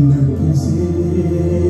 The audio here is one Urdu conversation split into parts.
نہ کسی کی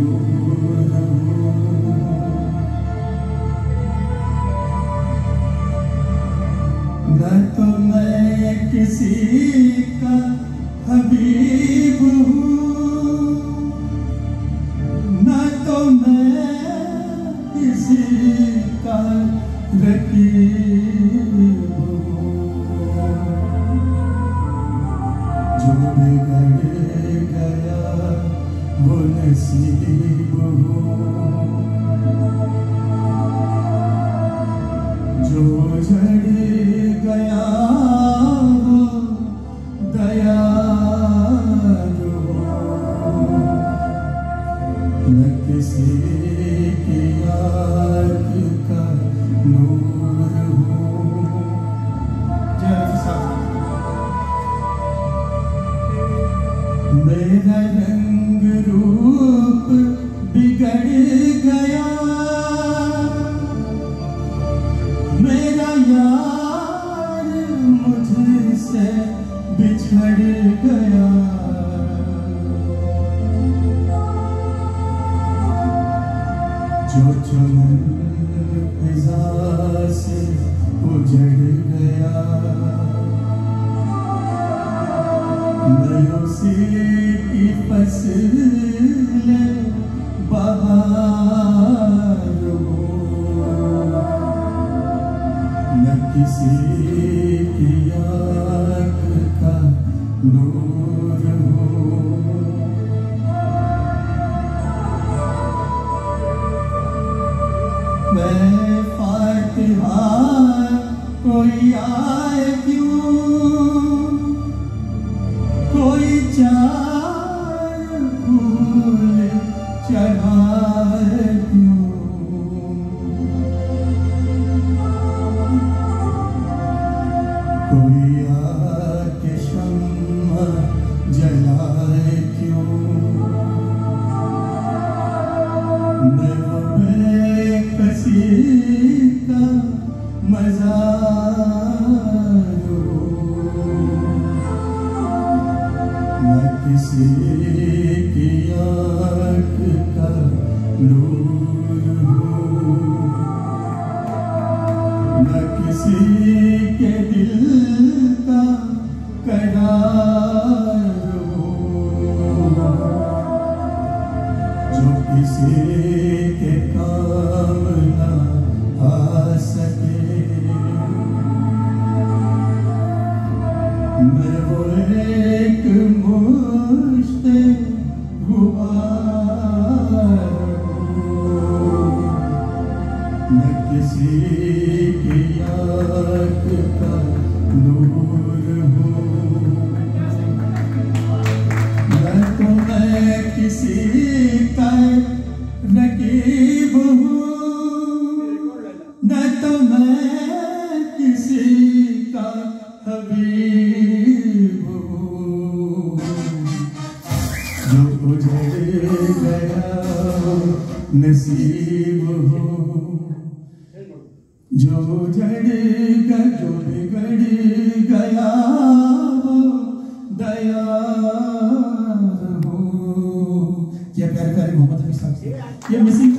کسی کا حبیب ہوں نہ تو میں کسی کا رقیب گیا وہ نصیب ہوں میرا رنگ روپ بگڑ گیا میرا یار مجھ سے بچھڑ گیا جو چمن فضا سے اجڑ گیا میں اسی کسی کی آنکھ کا نور ہو میں فاتحہ کوئی آئے کیوں؟ کوئی چار پھول چڑھائے کسی کسی کے دل کا کے کام نہ تو میں کسی کا حبیب نصیب ہو جو جڑ گیا جو بگڑ گیا وہ دیا ہو کیا پیار پیارے محمد حفیظ صاحب سے یہ مسنگ